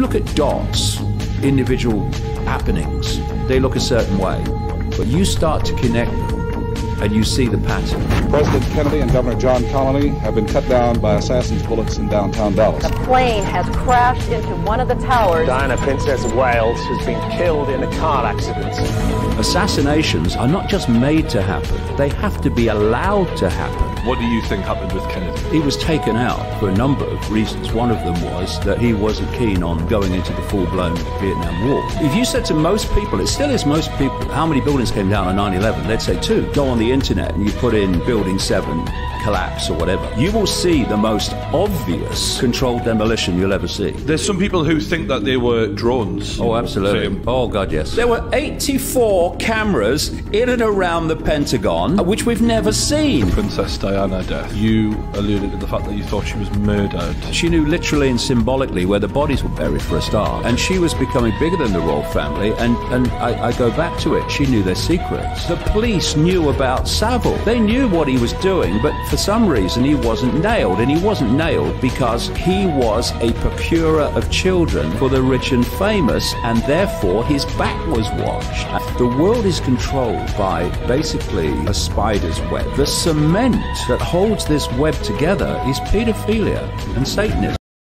look at dots, individual happenings, they look a certain way. But you start to connect them and you see the pattern. President Kennedy and Governor John Connally have been cut down by assassins' bullets in downtown Dallas. A plane has crashed into one of the towers. Diana, Princess of Wales, has been killed in a car accident. Assassinations are not just made to happen, they have to be allowed to happen. What do you think happened with Kennedy? He was taken out for a number of reasons. One of them was that he wasn't keen on going into the full blown Vietnam War. If you said to most people, it still is most people, how many buildings came down on 9 11? They'd say two. Go on the internet and you put in Building 7 collapse or whatever. You will see the most obvious controlled demolition you'll ever see. There's some people who think that they were drones. Oh, absolutely. Oh, God, yes. There were 84 cameras in and around the Pentagon, uh, which we've never seen. Princess Diana death. You alluded to the fact that you thought she was murdered. She knew literally and symbolically where the bodies were buried for a start. And she was becoming bigger than the royal family. And, and I, I go back to it. She knew their secrets. The police knew about Savile. They knew what he was doing, but for some reason he wasn't nailed. And he wasn't nailed because he was a procurer of children for the rich and famous, and therefore his back was washed. The world is controlled by basically a spider's web. The cement that holds this web together is pedophilia and Satanism.